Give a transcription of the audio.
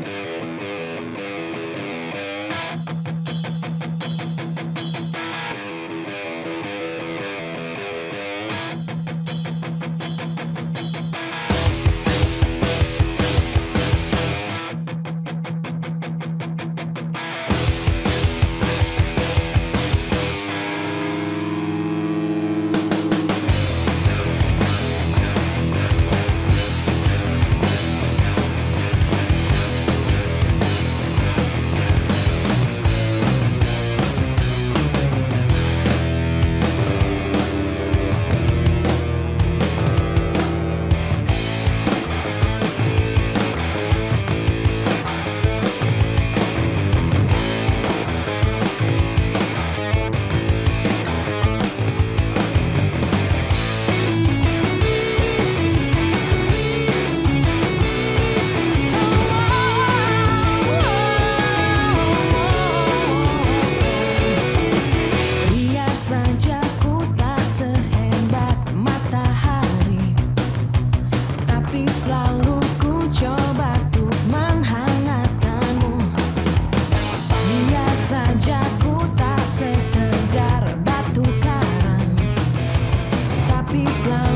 Bye. be slow.